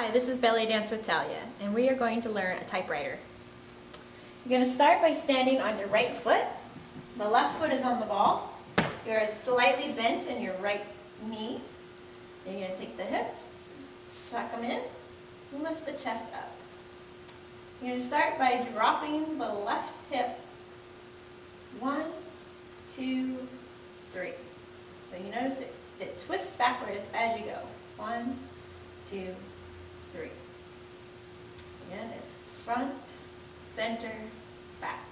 Hi, this is Belly Dance with Talia, and we are going to learn a typewriter. You're going to start by standing on your right foot. The left foot is on the ball. You're slightly bent in your right knee. You're going to take the hips, suck them in, and lift the chest up. You're going to start by dropping the left hip. One, two, three. So you notice it, it twists backwards as you go. One, two, three. Again, it's front, center, back.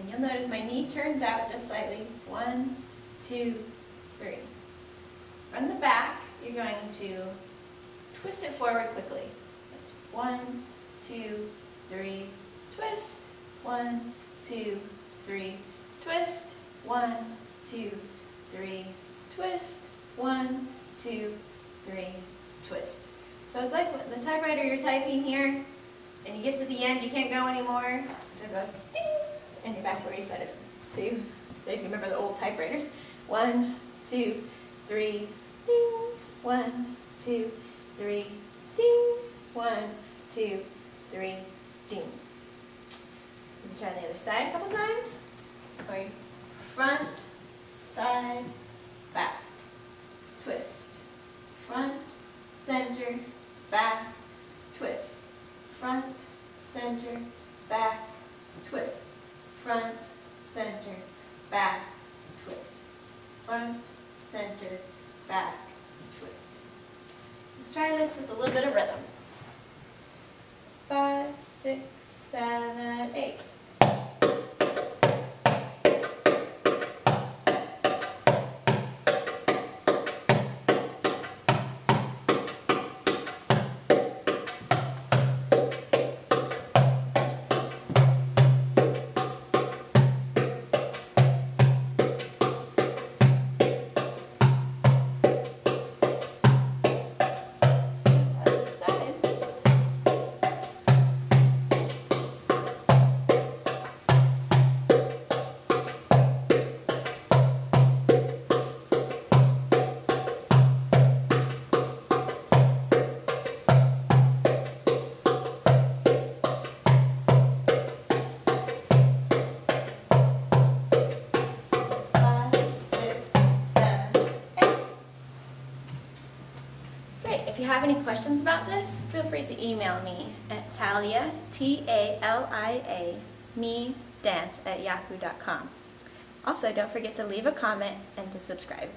And you'll notice my knee turns out just slightly. One, two, three. From the back, you're going to twist it forward quickly. One, two, three, twist. One, two, three, twist. One, two, three, twist. One, two, three, twist. So it's like the typewriter you're typing here, and you get to the end, you can't go anymore, so it goes ding, and you're back to where you started. Two, if you remember the old typewriters. One, two, three, ding. One, two, three, ding. One, two, three, ding. You can try the other side a couple times. Or front, side, back. Twist. Front, center, back, twist. Front, center, back, twist. Front, center, back, twist. Front, center, back, twist. Let's try this with a little bit of rhythm. Five, six, seven, eight. Have any questions about this, feel free to email me at talia, T-A-L-I-A, me dance at yahoo.com. Also, don't forget to leave a comment and to subscribe.